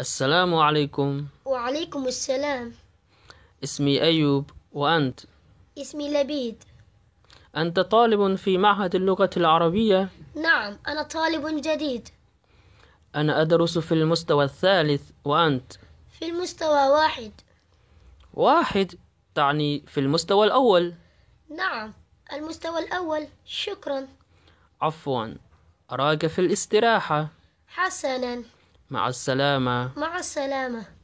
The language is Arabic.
السلام عليكم وعليكم السلام اسمي أيوب وأنت اسمي لبيد أنت طالب في معهد اللغة العربية نعم أنا طالب جديد أنا أدرس في المستوى الثالث وأنت في المستوى واحد واحد تعني في المستوى الأول نعم المستوى الأول شكرا عفوا أراك في الاستراحة حسنا مع السلامة. مع السلامة.